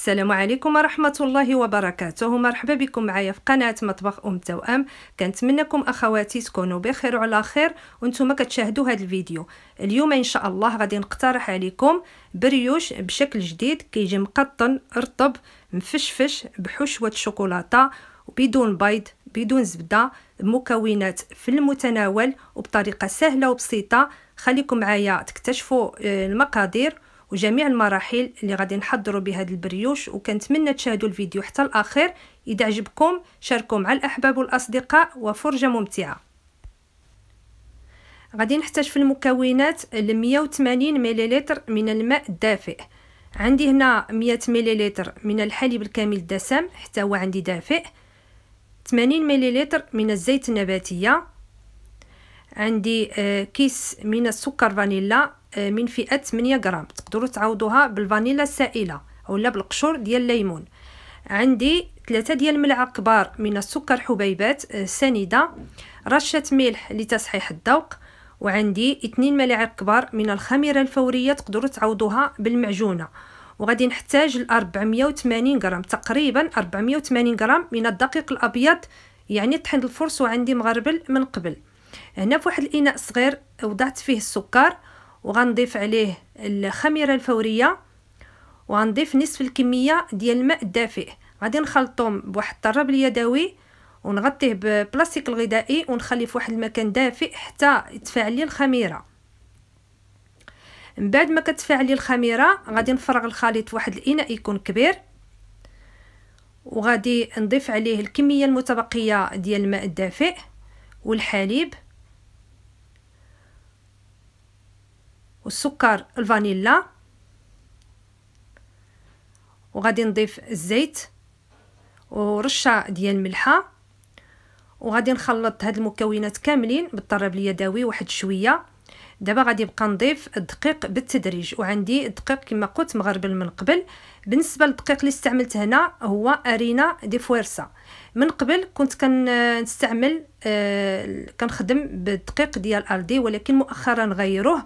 السلام عليكم ورحمة الله وبركاته. مرحبا بكم معايا في قناة مطبخ أم توأم. كنتمنىكم أخواتي تكونوا بخير وعلى خير وأنتم كتشاهدوا هذا الفيديو. اليوم إن شاء الله غادي نقترح عليكم بريوش بشكل جديد. كيجي مقطن رطب مفشفش بحشوة شوكولاتة بدون بيض بدون زبدة مكونات في المتناول وبطريقة سهلة وبسيطة. خليكم معايا تكتشفوا آه، المقادير. وجميع المراحل اللي غادي نحضروا بهذا البريوش وكنتمنى تشاهدوا الفيديو حتى الأخير. إذا عجبكم شاركوا مع الأحباب والأصدقاء وفرجة ممتعة. غادي نحتاج في المكونات 180 مليلتر من الماء الدافئ. عندي هنا 100 مليلتر من الحليب الكامل الدسم حتى هو عندي دافئ. 80 مليلتر من الزيت النباتية. عندي آه، كيس من السكر فانيلا. من فئة 8 غرام. تقدروا تعوضوها بالفانيلا السائلة اولا بالقشور ديال الليمون. عندي ثلاثة ديال الملعق كبار من السكر حبيبات آه، سنيدة رشة ملح لتصحيح الذوق وعندي 2 ملاعق كبار من الخميرة الفورية. تقدروا تعوضوها بالمعجونة. وغادي نحتاج ل 480 غرام تقريبا 480 غرام من الدقيق الأبيض. يعني طحين الفرص وعندي مغربل من قبل. هنا في واحد الإناء صغير وضعت فيه السكر. وغنضيف عليه الخميرة الفورية وغنضيف نصف الكمية ديال الماء الدافئ غادي نخلطهم بواحد الطراب اليدوي ونغطيه ببلاستيك الغذائي ونخليه في واحد المكان دافئ حتى يتفاعل لي الخميرة. من بعد ما كتفاعل لي الخميرة غادي نفرغ الخليط في واحد الإناء يكون كبير. وغادي نضيف عليه الكمية المتبقية ديال الماء الدافئ والحليب. والسكر الفانيلا. وغادي نضيف الزيت ورشة ديال الملحه وغادي نخلط هاد المكونات كاملين بالطراب اليدوي واحد شوية. دابا غادي نبقى نضيف الدقيق بالتدريج. وعندي الدقيق كما قلت مغربل من قبل. بالنسبة للدقيق اللي استعملت هنا هو أرينا دي فويرسا. من قبل كنت كنستعمل آه كنخدم بالدقيق ديال ألدي ولكن مؤخرا غيروه.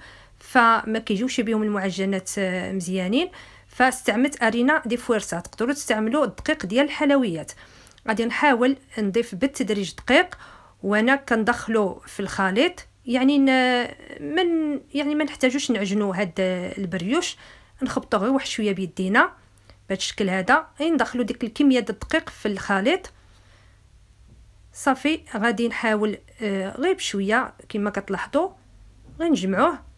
فما كيجيوش بهم المعجنات آه، مزيانين. فاستعملت أرينا دي فويرسا تقدروا تستعملوا الدقيق ديال الحلويات. غادي نحاول نضيف بالتدريج دقيق وأنا كندخلو في الخليط. يعني من يعني ما نحتاجوش نعجنوا هاد البريوش. نخبطو غير واحد شوية بيدينا بهذا الشكل هذا. ندخلو ديك الكمية ديال الدقيق في الخليط. صافي غادي نحاول آه غير بشوية كما كتلاحظوا غنجمعوه.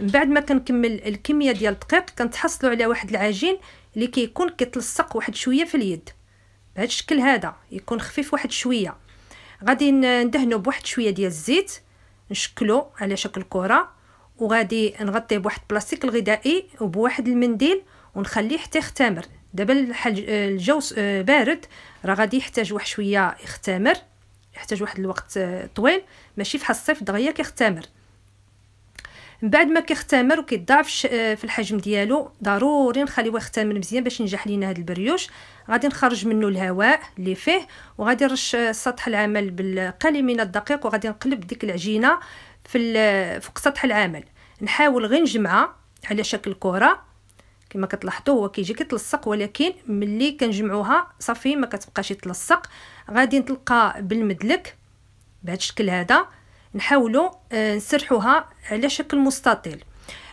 من بعد ما كنكمل الكميه ديال الدقيق كنتحصلوا على واحد العجين اللي كيكون كيتلصق واحد شوية في اليد. بهذا الشكل هذا يكون خفيف واحد شوية. غادي ندهنو بواحد شوية ديال الزيت نشكلو على شكل كرة وغادي نغطيه بواحد البلاستيك الغذائي وبواحد المنديل ونخليه حتى يختمر. دابا الجو بارد راه غادي يحتاج واحد شوية يختمر يحتاج واحد الوقت آه، طويل ماشي في الصيف دغيا كيختمر. من بعد ما كيختمر وكيضاعف آه، في الحجم ديالو ضروري نخليوه يختمر مزيان باش ينجح لينا هذا البريوش. غادي نخرج منه الهواء اللي فيه وغادي نرش سطح العمل بالقليل من الدقيق وغادي نقلب ديك العجينة في فوق سطح العمل. نحاول غير نجمعها على شكل كرة كما كتلاحظوا هو كيجي كيتلصق ولكن ملي كنجمعوها صافي ما كتبقاش يتلصق. غادي نطلقها بالمدلك بهذا الشكل هذا. نحاولوا آه، نسرحوها على شكل مستطيل.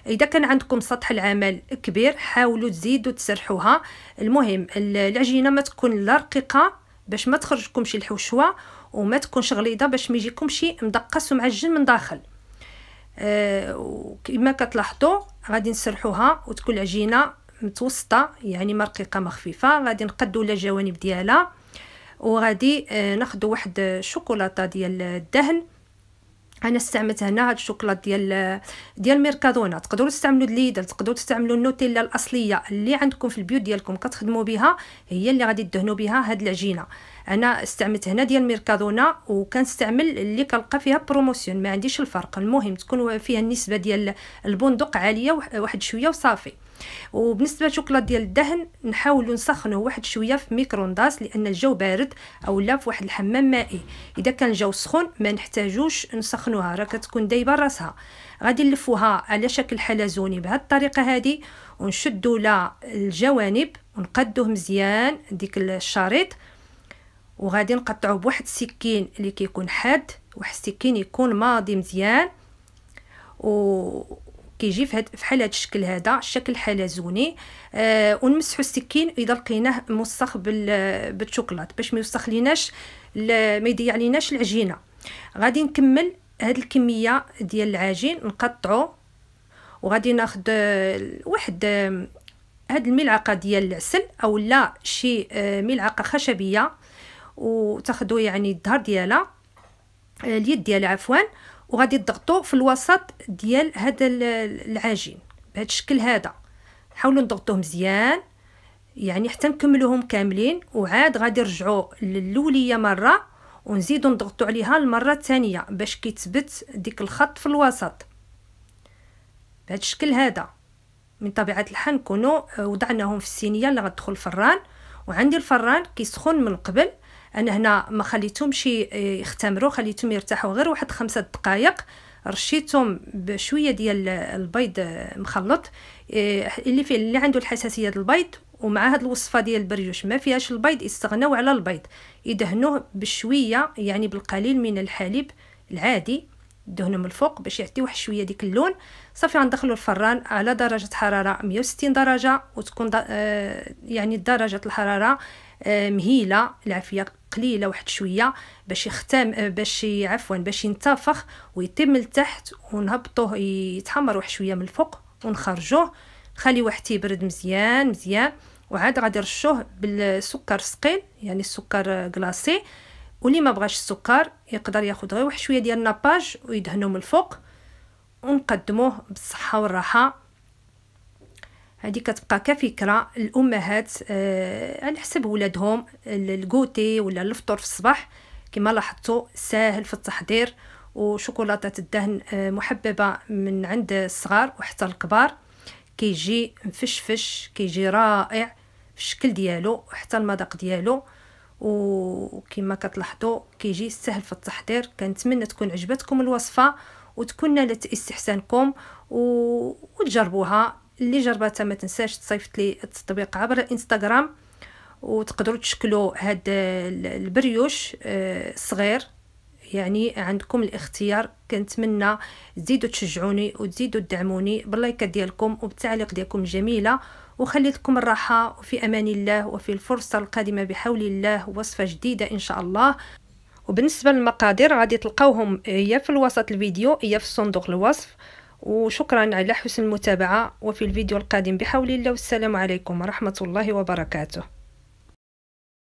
إذا كان عندكم سطح العمل كبير حاولوا تزيدوا تسرحوها. المهم العجينة ما تكون لا رقيقه باش ما تخرجكمش الحشوه وما تكونش غليظة باش ما يجيكمش مدقس ومعجن من داخل. آه كما كتلاحظوا غادي نسرحوها وتكون العجينة متوسطة يعني ما رقيقه ما خفيفة. غادي نقدوا الجوانب ديالها. وغادي آه ناخذ واحد الشوكولاته ديال الدهن. أنا استعملت هنا هاد الشوكولات ديال ديال ميركادونا. تقدروا تستعملوا ليدل تقدروا تستعملوا النوتيلا الأصلية اللي عندكم في البيوت ديالكم كتخدموا بها هي اللي غادي تدهنوا بها هاد العجينة. أنا استعملت هنا ديال ميركادونا وكنستعمل اللي كنلقى فيها promotion. ما عنديش الفرق المهم تكون فيها النسبة ديال البندق عالية واحد شوية وصافي. وبالنسبة للشوكولاط ديال الدهن نحاولوا نسخنوه واحد شوية في microondas لأن الجو بارد أو لا في واحد الحمام مائي. إذا كان الجو سخون ما نحتاجوش نسخنوها راه كتكون دايبة راسها. غادي نلفوها على شكل حلزوني بهذه الطريقة هذه ونشدوا الجوانب ونقدوه مزيان ديك الشريط وغادي نقطعوه بواحد السكين اللي كيكون حاد واحد السكين يكون ماضي مزيان. و كيجي في بحال هذا الشكل هذا الشكل حلزوني آه ونمسحوا السكين إذا لقيناه موسخ بالشوكولات. باش ما يوسخ ليناش ما يضيع ليناش العجينة. غادي نكمل هاد الكمية ديال العجين نقطعو. وغادي ناخذ واحد هاد الملعقة ديال العسل أو لا شي آه، ملعقة خشبية. وتاخذوا يعني الظهر ديالها آه، اليد ديالها عفوا. وغادي تضغطوا في الوسط ديال هذا العجين. بهذا الشكل هذا. حاولوا نضغطوه مزيان. يعني حتى نكملوهم كاملين. وعاد غادي نرجعوا للولية مرة. ونزيدو نضغطو عليها المره الثانية باش كيتثبت ديك الخط في الوسط. بهذا الشكل هذا. من طبيعة الحال نكونوا وضعناهم في الصينيه اللي غتدخل الفران. وعندي الفران كيسخن من قبل. أنا هنا ما خليتهمش يختمروا خليتهم يرتاحوا. غير واحد خمسة دقائق رشيتهم بشوية ديال البيض مخلط إيه، اللي فيه اللي عنده الحساسية البيض ومع هاد الوصفة ديال البريوش ما فيهاش البيض يستغناو على البيض. يدهنوه بشوية يعني بالقليل من الحليب العادي. دهنوا من الفوق باش يعطي واحد شوية ديك اللون. صافي غندخلو الفران على درجة حرارة 160 درجة وتكون آه يعني درجة الحرارة آه مهيلة. العافية. قليله واحد شوية باش يختم باش عفوا باش ينتفخ ويتم لتحت ونهبطوه يتحمر واحد شوية من الفوق ونخرجوه. خلي واحد تيبرد مزيان مزيان. وعاد غادي نرشوه بالسكر ثقيل يعني السكر كلاصي واللي ما بغاش السكر يقدر ياخذ غير واحد شوية ديال الناباج ويدهنو من الفوق ونقدموه بالصحة والراحة. هذه كتبقى كفكرة الأمهات آه على حسب ولادهم الكوتي ولا الفطور في الصباح كما لاحظتوا ساهل في التحضير وشوكولاتة الدهن آه محببة من عند الصغار وحتى الكبار. كيجي مفشفش كيجي رائع في الشكل ديالو وحتى المذاق ديالو. وكما كتلاحظوا كيجي سهل في التحضير. كنتمنى تكون عجبتكم الوصفة وتكون نالت استحسانكم و... وتجربوها اللي جربتها ما تنساش تصيفط لي التطبيق عبر الانستغرام وتقدروا تشكلوا هاد ال brioche آه، صغير يعني عندكم الاختيار كنتمنى تزيدوا تشجعوني وتزيدوا تدعموني باللايكات ديالكم وبالتعليق ديالكم الجميله وخليت لكم الراحة وفي أمان الله وفي الفرصة القادمة بحول الله وصفة جديدة إن شاء الله. وبالنسبة للمقادير غادي تلقاوهم يا في الوسط الفيديو يا في صندوق الوصف. وشكرا على حسن المتابعة وفي الفيديو القادم. بحول الله والسلام عليكم ورحمة الله وبركاته.